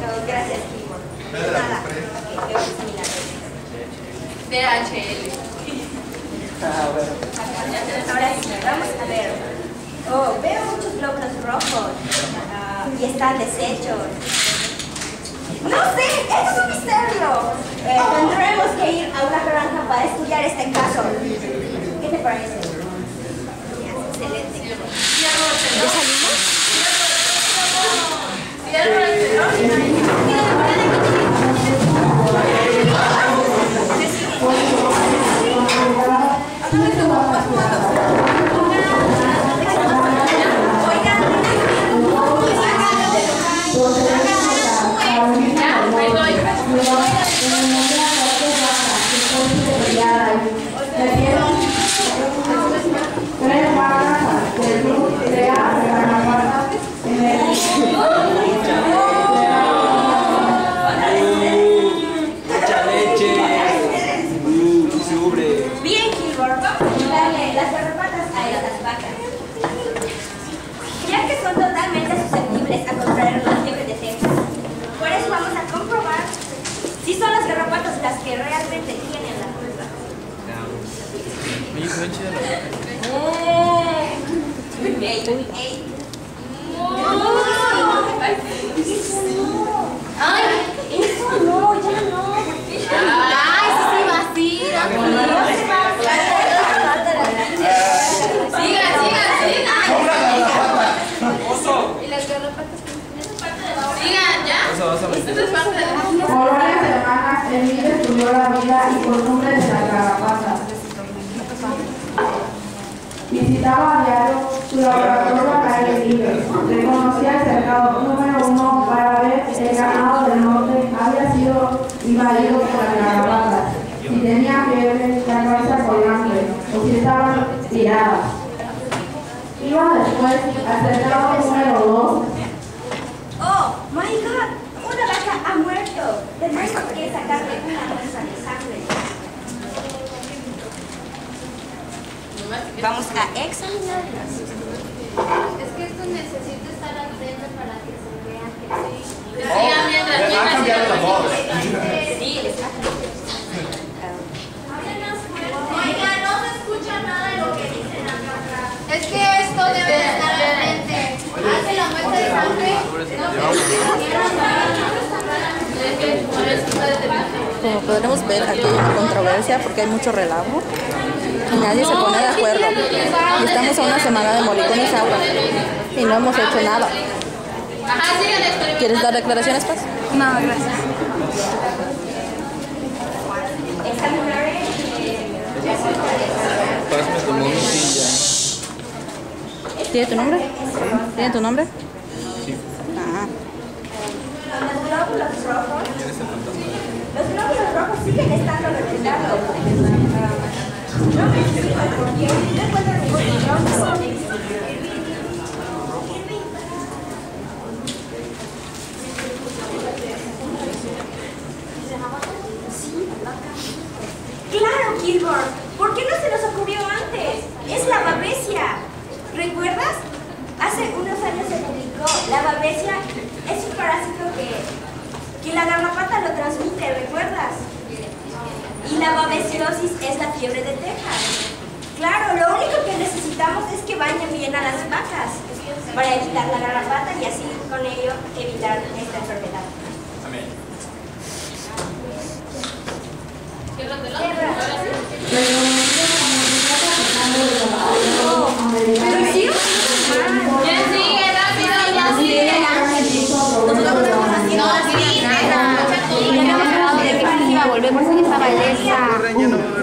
No, gracias, Kimo. Nada. DHL. Ah, bueno. Ahora sí, vamos a ver. Oh, veo muchos glóbulos rojos ah, y están deshechos. No sé, es un misterio. Eh, tendremos que ir a una granja para estudiar este caso. ¿Qué te parece? Excelente. Las que realmente tienen la culpa. Ay, Eso no, ya no. ay, sí se vacila. Sigan, ¿ya? Esto es parte de la Emilio estudió la vida y costumbres de las garrapatas. Visitaba a diario su laboratorio al aire libre. Reconocía el cercado número uno para ver el ganado del norte había sido invadido por las garrapatas. Si tenía fiebre, la cabeza colgante, o si estaban tiradas. Iba después al cercado número dos sacarle una muestra de sangre. Vamos a examinarlas. Es que esto necesita estar al frente para que se vea que sí. Sigan mientras Ha mientras cambiado la sigan. voz. Sí, les sacan. Oiga, no se escucha nada de lo que dicen acá atrás. Es que esto debe de estar al frente. Hace la muestra de sangre. Como podremos ver, aquí hay una controversia porque hay mucho relajo y nadie se pone de acuerdo. Y estamos a una semana de morir con esa agua y no hemos hecho nada. ¿Quieres dar declaraciones, Paz? No, gracias. Paz me tomó mi silla. ¿Tiene tu nombre? ¿Tiene tu nombre? Sí. Ah. Los glóbulos rojos. Siguen estando reventados. No me explico por qué. No encuentro ningún glóbulo. Claro, Kilgore. ¿Por qué no se nos ocurrió antes? Es la babesia. ¿Recuerdas? Hace unos años se publicó. La babesia es un parásito que, la garrapata lo transmite, ¿recuerdas? Y la babesiosis es la fiebre de Texas. Claro, lo único que necesitamos es que bañen bien a las vacas para evitar la garrapata y así con ello evitar esta enfermedad. Amén. Por